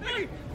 ready.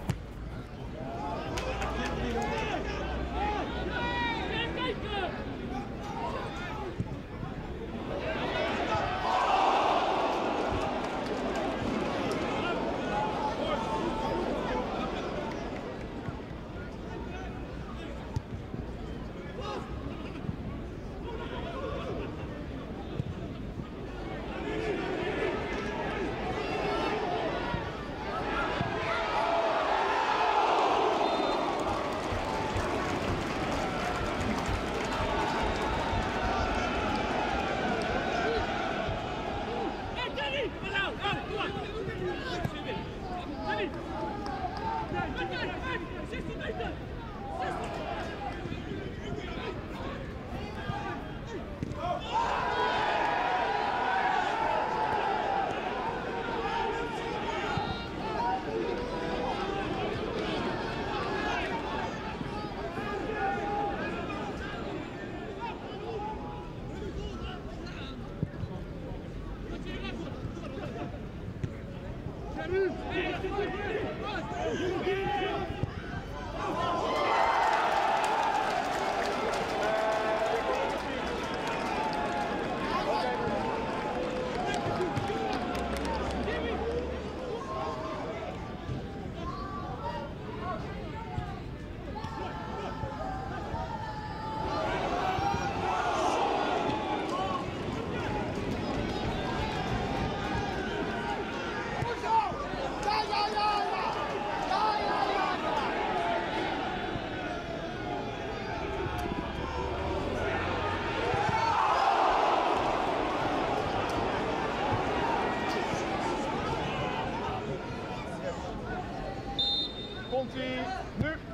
Komt ie, nu!